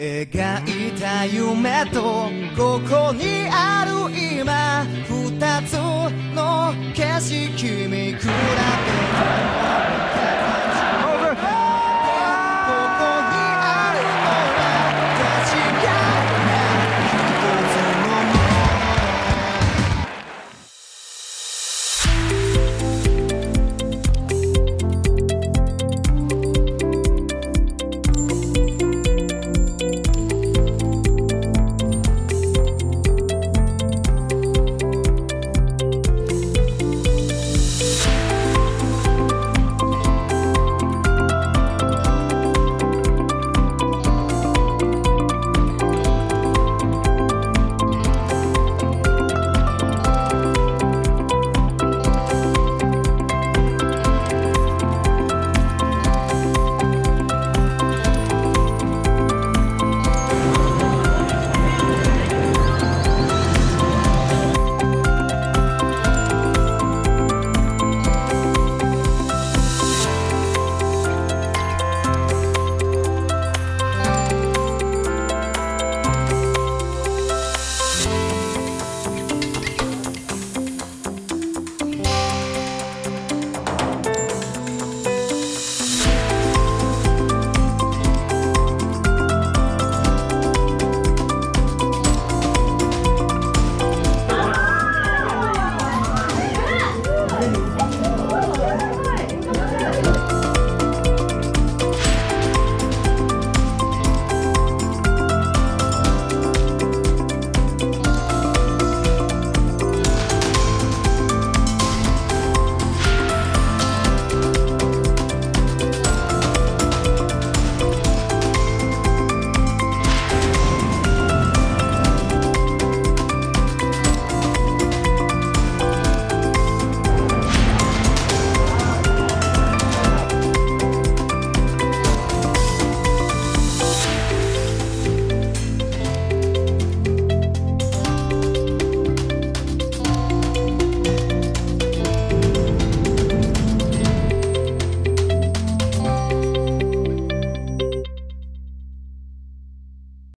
描いた夢とここにある今二つの景色見比べ